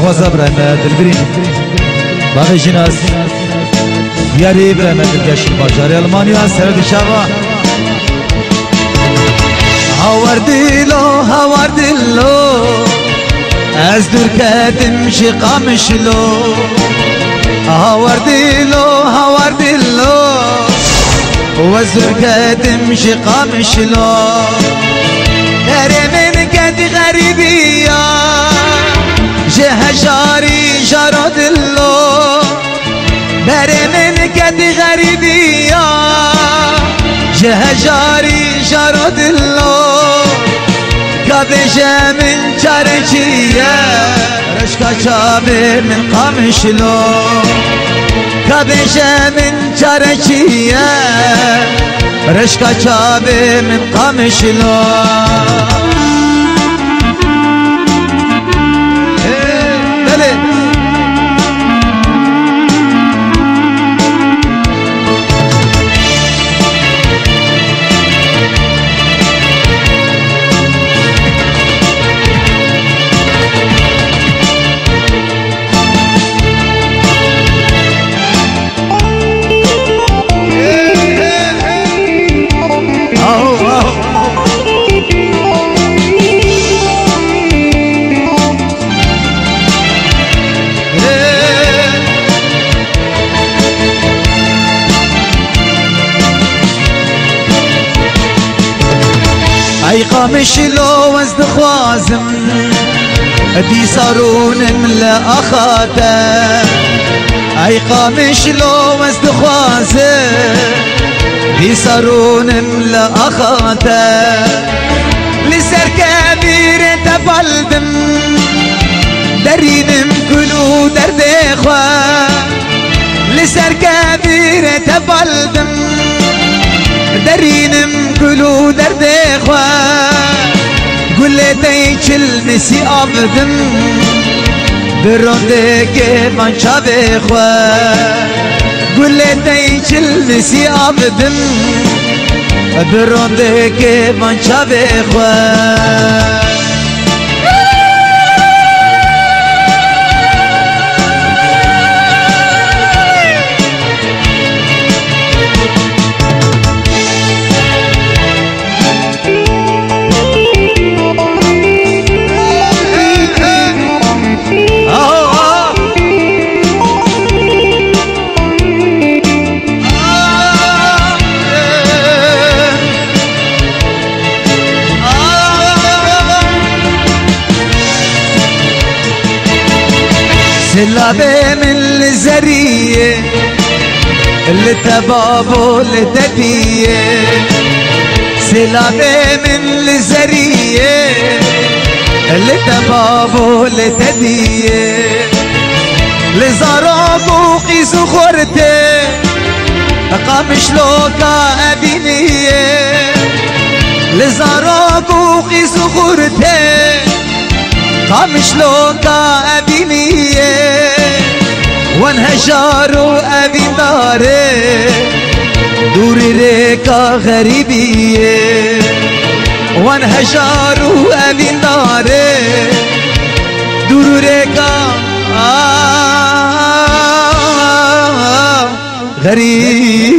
خوازا برای دلبرین باقی جناس دیاری برای دلگشی بازار المانیا سرد شوا هاوردیلو هاوردیلو از دور کدم شقامشلو هاوردیلو هاوردیلو و زور کدم قد غريبي جه جاري جارو دلو كابجة من جارجية رشكا شابي من قامشلو كابجة من جارجية رشكا شابي من قامشلو أي قامش لو وزد خوازم دي صارون ملا اخاته أي قامش لو وزد خوازم دي صارون ملا اخاته لسر كبير تفلدم درينم كلو درد إخوة. لسر كبير تفلدم درينم كلو درد اخوة قلتي كلمسي ابدم برودك من شاب اخوة قلتي كلمسي ابدم برودك من شاب اخوة سلابي من الزرية اللي تبابو اللي تبيه سلابي من الزرية اللي تبابو اللي تبيه لزارابو قيس خورته قامش لوكا أبينيه لزارابو قيس خورته قامش لوكا أبينيه وانهجارو أبي داري دوري ريكا غريبية وانهجارو أبي داري دوري ريكا آه غريبي